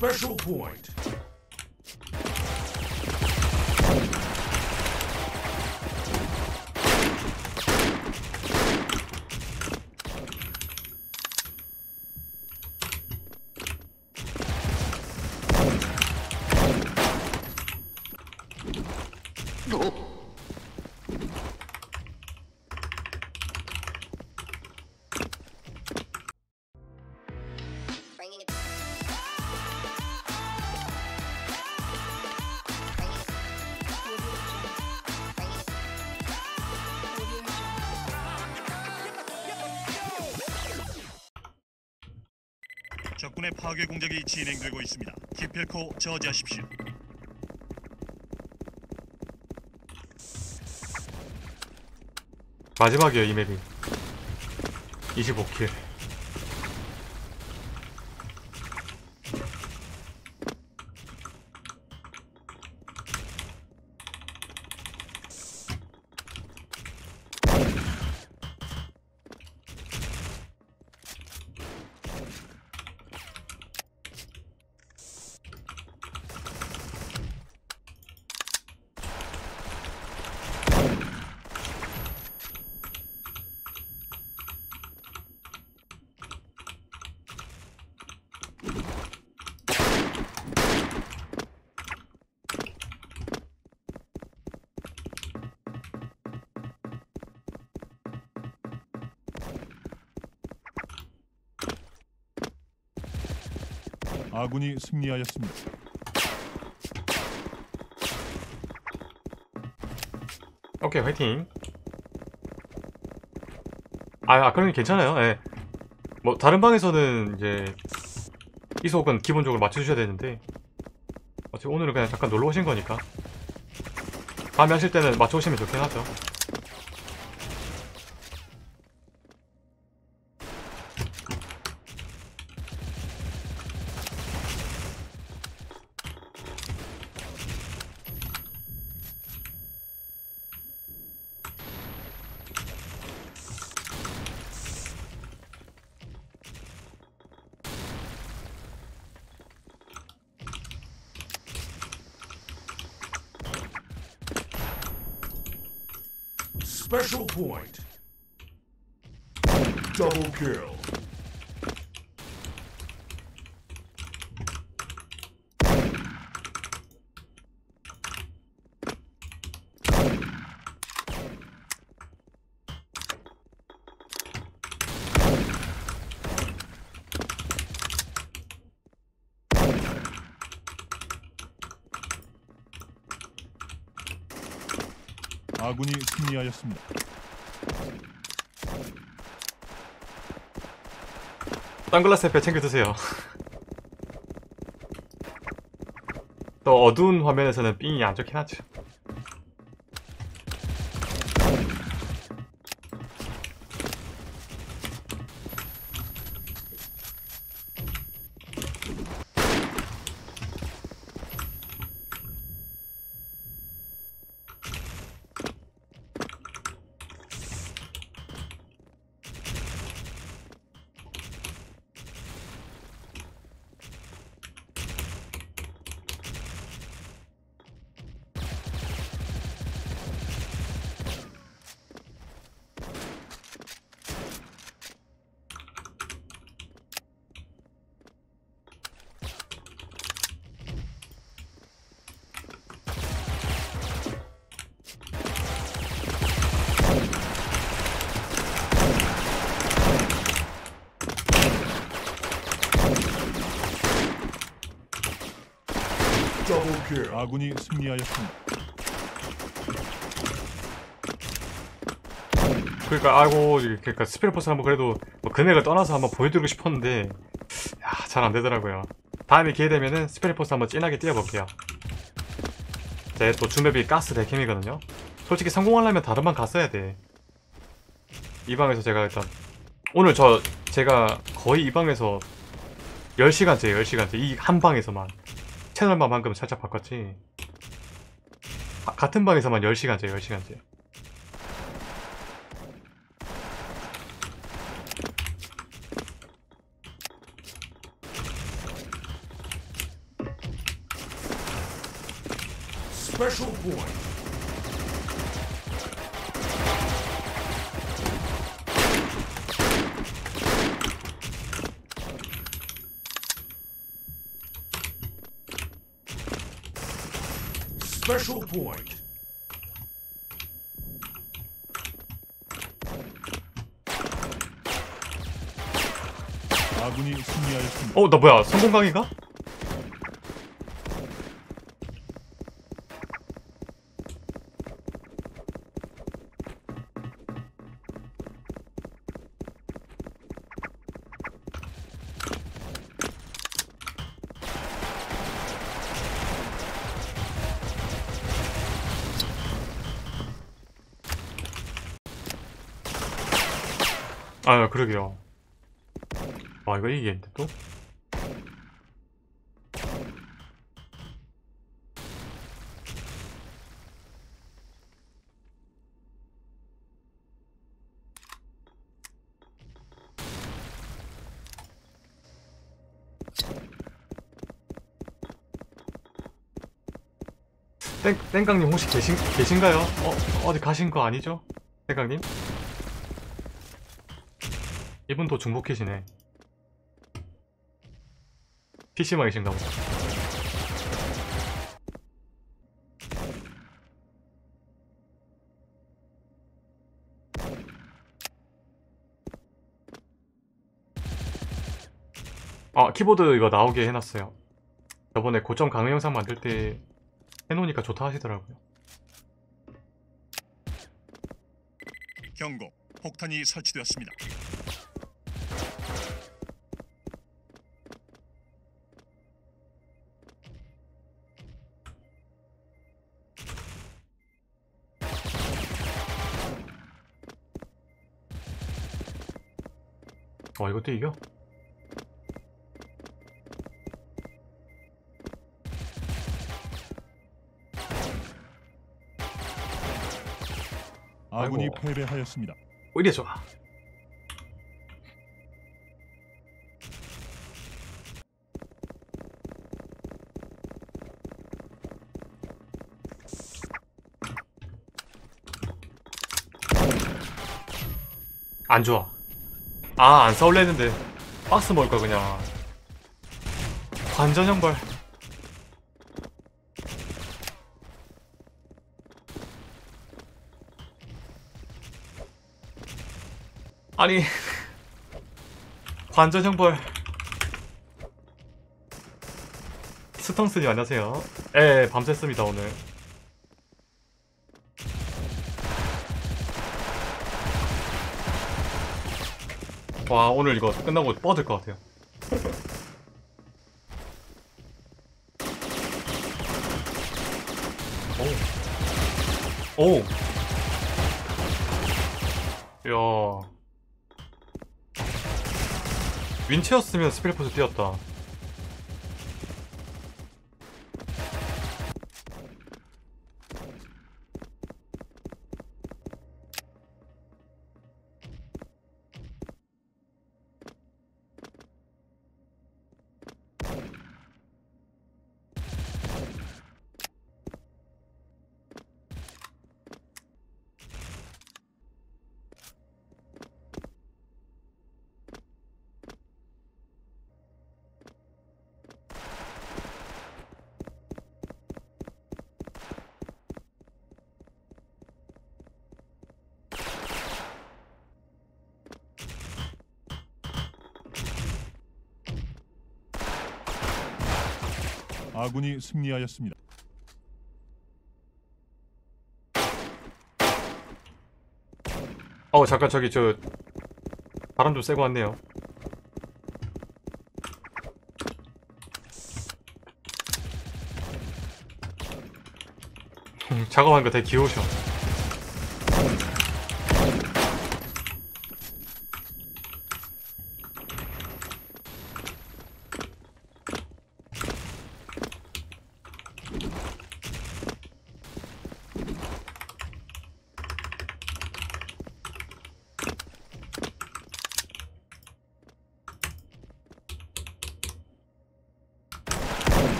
Special point. 적군의 파괴 공작이 진행되고 있습니다. 기필코 저지하십시오. 마지막이에요 이 맵이 25킬 아군이 승리하였습니다. 오케이 화이팅 아, 아 그러면 괜찮아요 예. 뭐 다른 방에서는 이제 이속은 기본적으로 맞춰주셔야 되는데 어차피 오늘은 그냥 잠깐 놀러 오신 거니까 다음에 하실 때는 맞춰오시면 좋긴 하죠 Special point. Double kill. 아군이 승리하였습니다. 선글라스 옆에 챙겨 드세요 또 어두운 화면에서는 삥이 안 좋긴 하죠 아군이 승리하였습니다. 그러니까 아이고 그러니까 스페르포스 한번 그래도 뭐 금액을 떠나서 한번 보여드리고 싶었는데 잘 안되더라고요. 다음에 기회 되면은 스페르포스 한번 진하게 뛰어볼게요. 제또 주맵이 가스 대캠이거든요. 솔직히 성공하려면 다른 방 갔어야 돼이 방에서 제가 일단 오늘 저 제가 거의 이 방에서 10시간째 10시간째 이 한 방에서만 채널만큼 살짝 바꿨지 아, 같은 방에서만 10시간째 10시간째 Special point. 어, 나 뭐야? 성공 강의가? 아, 그러게요. 아, 이거 이기겠는데, 또? 땡, 땡깡님 혹시 계신, 계신가요? 어, 어디 가신 거 아니죠? 땡깡님? 이분도 중복해시네. PC방 계신가 보다. 아, 키보드 이거 나오게 해놨어요. 저번에 고점 강의 영상 만들 때 해놓으니까 좋다 하시더라고요. 경고. 폭탄이 설치되었습니다. 와, 이것도 이겨? 아군이 아이고. 패배하였습니다. 오히려 좋아. 안 좋아. 아, 안 싸울래 했는데. 박스 먹을 걸, 그냥. 관전 형벌. 아니. 관전 형벌. 스턴스님 안녕하세요. 예, 밤샜습니다, 오늘. 와, 오늘 이거 끝나고 뻗을 것 같아요. 오. 오. 야. 윈체였으면 스펠포스 뛰었다. 아군이 승리하였습니다. 어, 잠깐 저기 저 바람 좀 쐬고 왔네요. 음, 작업하는 거 되게 귀여우셔.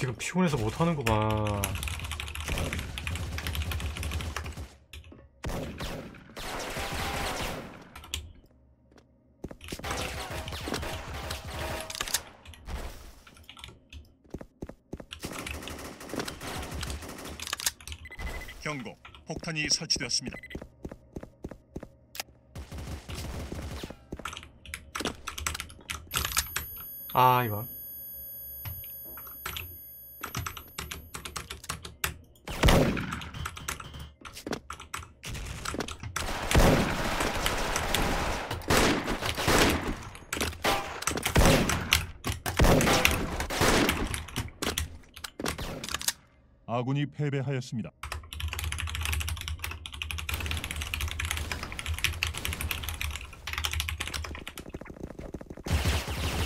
지금 피곤해서 못하는 거 봐. 경고. 폭탄이 설치되었습니다. 아, 이거. 아군이 패배하였습니다.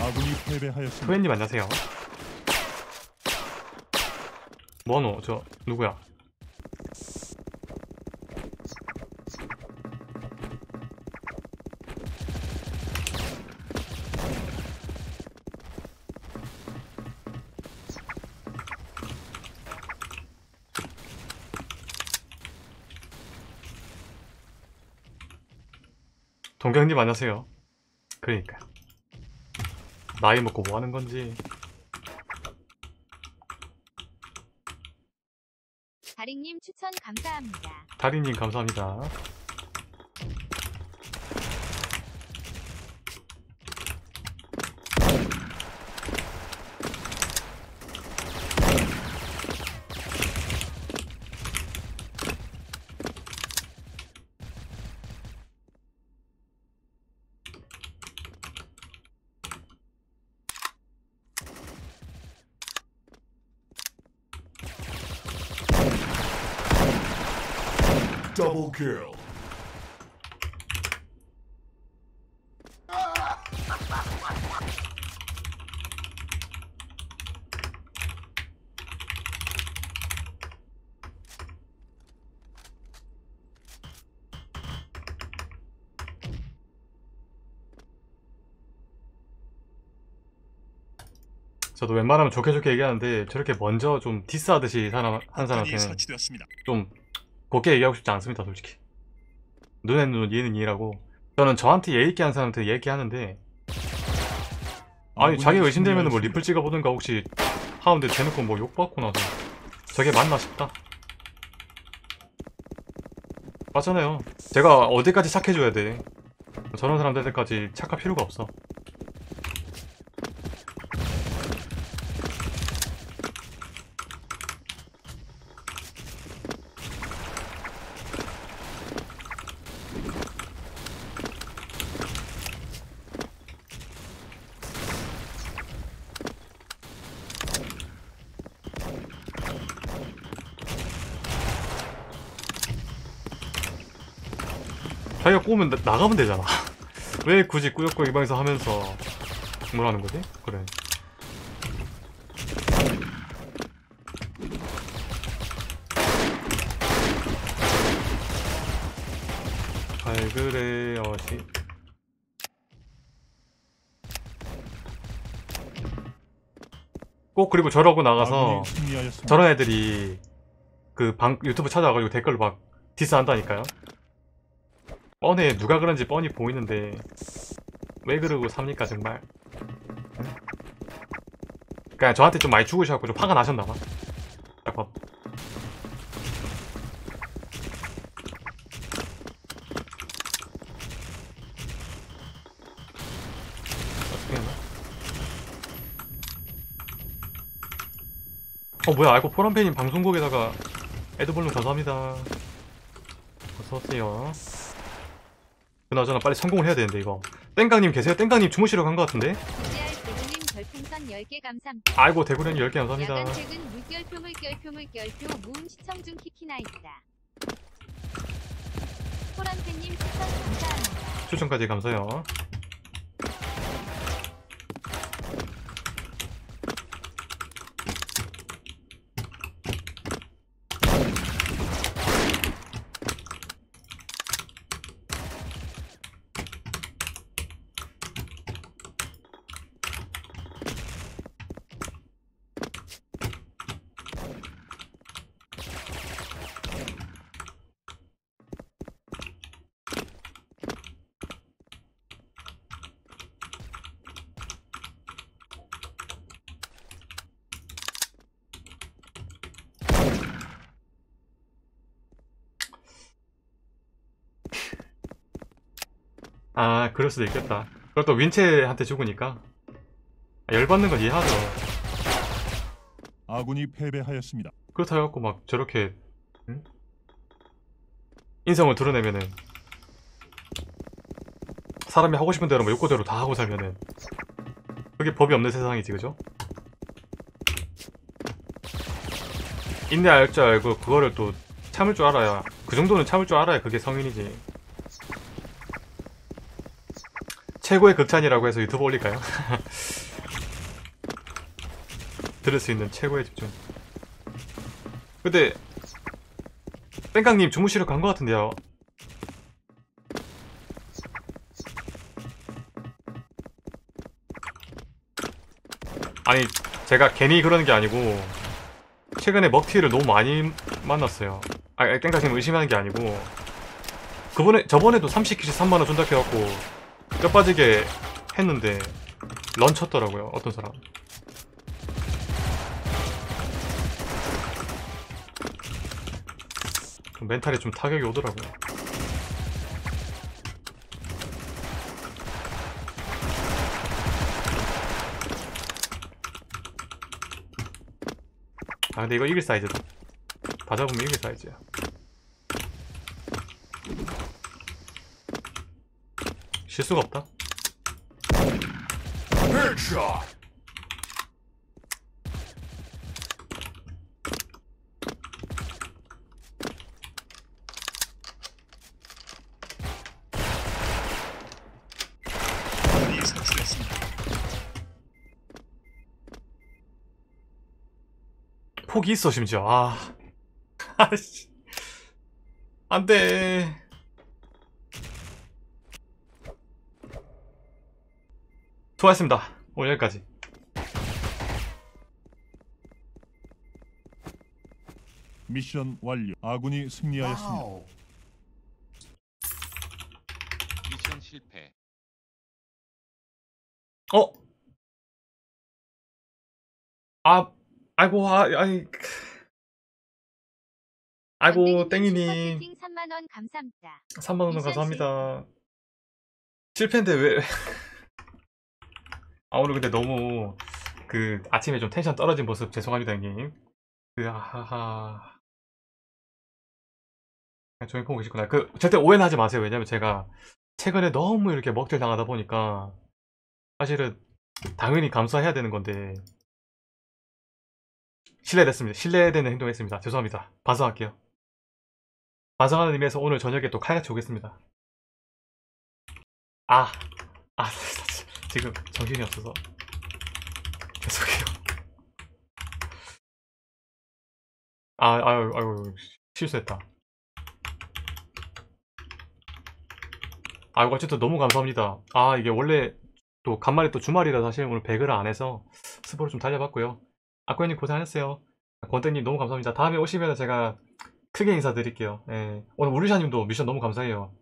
아군이 패배하였습니다. 토엔님 안녕하세요. 뭐노? 저 누구야? 동경님 안녕하세요. 그러니까 나이 먹고 뭐 하는 건지 다링님 추천 감사합니다. 다리님 감사합니다. Double kill. 저도 웬만하면 좋게 좋게 얘기하는데 저렇게 먼저 좀 디스하듯이 사람 한 사람한테는. 좀 곱게 얘기하고 싶지 않습니다, 솔직히. 눈에는 눈, 이해는 이해라고. 저는 저한테 예의 있게 하는 사람한테 예의 있게 하는데 아니 자기가 의심되면 뭐. 리플 찍어보든가 혹시 하운데 대놓고 뭐 욕받고 나서 저게 맞나 싶다. 맞잖아요. 제가 어디까지 착해줘야 돼. 저런 사람들까지 착할 필요가 없어. 자기가 꼬우면 나, 나가면 되잖아. 왜 굳이 꾸역꾸역 이 방에서 하면서 뭐라는 거지? 그래. 잘 그래 어시 꼭 그리고 저러고 나가서. 저런 애들이 그 방 유튜브 찾아와가지고 댓글로 막 디스한다니까요. 뻔해 누가 그런지 뻔히 보이는데 왜 그러고 삽니까 정말? 응? 그냥 저한테 좀 많이 죽으셔갖고 좀 화가 나셨나봐. 했나? 어 뭐야 알고 포란페님 방송국에다가 에드볼룸 감사합니다 어서오세요 그나저나 빨리 성공을 해야 되는데 이거 땡깡님 계세요? 땡깡님 주무시러 간 것 같은데? GR 대구님 별풍선 10개 감사합니다. 아이고 대구련이 10개 감사합니다 물결표 물결표 물결표 무음 시청 중 키키나 있다. 호란팬님 추천 감사합니다. 추천까지 감사해요 아 그럴 수도 있겠다 그리고 또 윈체한테 죽으니까 아, 열받는 건 이해하죠 아군이 패배하였습니다. 그렇다 해갖고 막 저렇게 응? 인성을 드러내면은 사람이 하고 싶은 대로 뭐 욕구대로 다 하고 살면은 그게 법이 없는 세상이지 그죠? 인내할 줄 알고 그거를 또 참을 줄 알아야 그 정도는 참을 줄 알아야 그게 성인이지 최고의 극찬이라고 해서 유튜브 올릴까요? 들을 수 있는 최고의 집중. 근데 땡깡님 주무시러 간 것 같은데요? 아니 제가 괜히 그러는 게 아니고 최근에 먹튀를 너무 많이 만났어요. 아 땡깡님 의심하는 게 아니고 그번에 저번에도 30킬씩 3만원 준다 해갖고 뼈 빠지게 했는데 런 쳤더라고요 어떤 사람 멘탈에 좀 타격이 오더라고요. 아 근데 이거 이길 사이즈다. 다 잡으면 이길 사이즈야. 실수가 없다. 폭이 있어 심지어. 아, 아씨, 안돼. 수고하셨습니다. 오늘 여기까지. 미션 완료. 아군이 승리하였습니다. Wow. 미션 실패. 어? 아, 아이고, 아, 아이. 아이고, 땡이님. 팅 3만 원 감사합니다. 3만원 미션 감사합니다. 실패인데 왜. 아, 오늘 근데 너무, 그, 아침에 좀 텐션 떨어진 모습 죄송합니다, 형님. 그. 그냥 조용히 보고 계시구나. 그, 절대 오해는 하지 마세요. 왜냐면 제가 최근에 너무 이렇게 먹튀를 당하다 보니까, 사실은, 당연히 감수해야 되는 건데, 실례됐습니다. 실례되는 행동했습니다. 죄송합니다. 반성할게요. 반성하는 의미에서 오늘 저녁에 또 칼같이 오겠습니다. 아, 아, 지금 정신이 없어서. 죄송해요. 아, 아유, 아유, 실수했다. 아이고, 어쨌든 너무 감사합니다. 아, 이게 원래 또 간만에 또 주말이라 사실 오늘 배그를 안 해서 스포를 좀 달려봤고요. 아쿠야님 고생하셨어요. 권땡님 너무 감사합니다. 다음에 오시면 제가 크게 인사드릴게요. 예. 오늘 우리샤님도 미션 너무 감사해요.